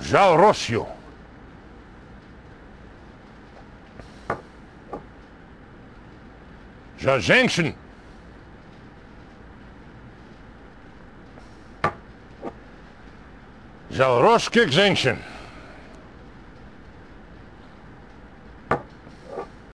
João Rossio. João Jensen. João Roskik Jensen.